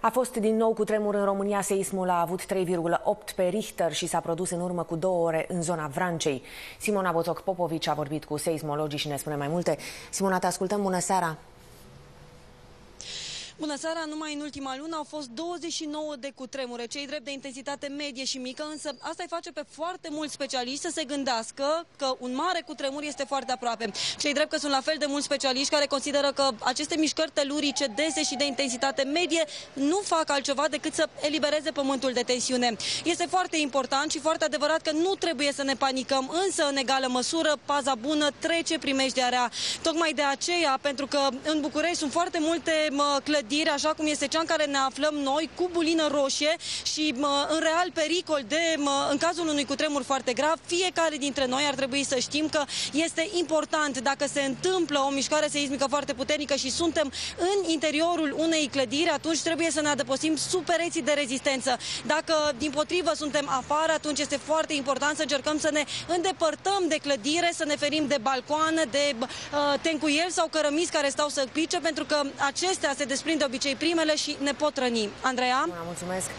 A fost din nou cu tremur în România. Seismul a avut 3,8 pe Richter și s-a produs în urmă cu două ore în zona Vrancei. Simona Boțoc-Popovici a vorbit cu seismologii și ne spune mai multe. Simona, te ascultăm. Bună seara! Bună seara! Numai în ultima lună au fost 29 de cutremure, cei drept de intensitate medie și mică, însă asta îi face pe foarte mulți specialiști să se gândească că un mare cutremur este foarte aproape. Cei drept că sunt la fel de mulți specialiști care consideră că aceste mișcări telurice dese și de intensitate medie nu fac altceva decât să elibereze pământul de tensiune. Este foarte important și foarte adevărat că nu trebuie să ne panicăm, însă în egală măsură paza bună trece primejdea rea. Tocmai de aceea, pentru că în București sunt foarte multe clădiri clădire, așa cum este cea în care ne aflăm noi, cu bulină roșie și în real pericol de, în cazul unui cutremur foarte grav, fiecare dintre noi ar trebui să știm că este important dacă se întâmplă o mișcare seismică foarte puternică și suntem în interiorul unei clădiri, atunci trebuie să ne adăpostim sub pereții de rezistență. Dacă, din potrivă, suntem afară, atunci este foarte important să încercăm să ne îndepărtăm de clădire, să ne ferim de balcoane, de uh, tencuieli sau cărămizi care stau să pice, pentru că acestea se desprind de obicei primele și ne pot răni. Andreea? Mulțumesc!